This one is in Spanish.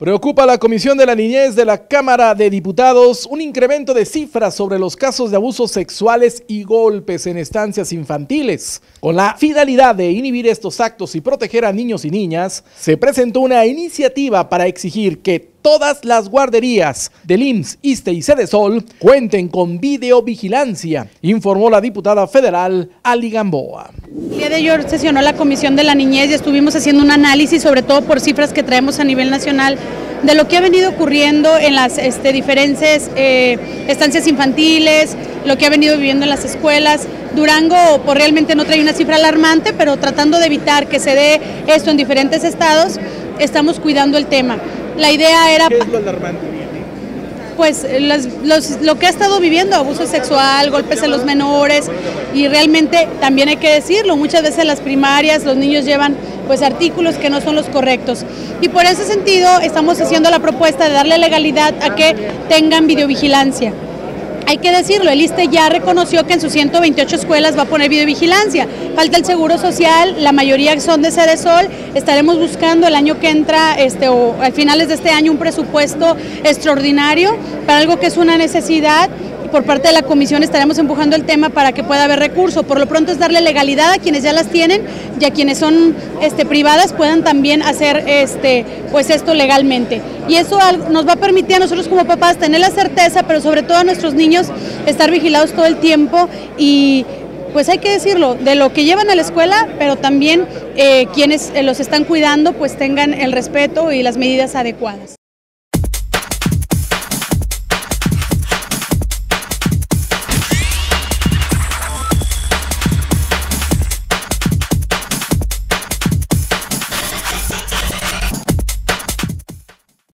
Preocupa a la Comisión de la Niñez de la Cámara de Diputados un incremento de cifras sobre los casos de abusos sexuales y golpes en estancias infantiles. Con la finalidad de inhibir estos actos y proteger a niños y niñas, se presentó una iniciativa para exigir que todas las guarderías del IMSS, ISTE y Cedesol cuenten con videovigilancia, informó la diputada federal Ali Gamboa. El día de ayer sesionó la Comisión de la Niñez y estuvimos haciendo un análisis, sobre todo por cifras que traemos a nivel nacional, de lo que ha venido ocurriendo en las este, diferentes eh, estancias infantiles, lo que ha venido viviendo en las escuelas. Durango pues, realmente no trae una cifra alarmante, pero tratando de evitar que se dé esto en diferentes estados, estamos cuidando el tema. La idea era... ¿Qué es lo alarmante? pues lo que ha estado viviendo, abuso sexual, golpes a los menores y realmente también hay que decirlo, muchas veces en las primarias los niños llevan pues artículos que no son los correctos. Y por ese sentido estamos haciendo la propuesta de darle legalidad a que tengan videovigilancia hay que decirlo, el ISTE ya reconoció que en sus 128 escuelas va a poner videovigilancia. Falta el Seguro Social, la mayoría son de Sol. Estaremos buscando el año que entra, este, o al finales de este año, un presupuesto extraordinario para algo que es una necesidad por parte de la comisión estaremos empujando el tema para que pueda haber recurso. Por lo pronto es darle legalidad a quienes ya las tienen y a quienes son este, privadas puedan también hacer este, pues esto legalmente. Y eso nos va a permitir a nosotros como papás tener la certeza, pero sobre todo a nuestros niños estar vigilados todo el tiempo y pues hay que decirlo, de lo que llevan a la escuela, pero también eh, quienes eh, los están cuidando pues tengan el respeto y las medidas adecuadas.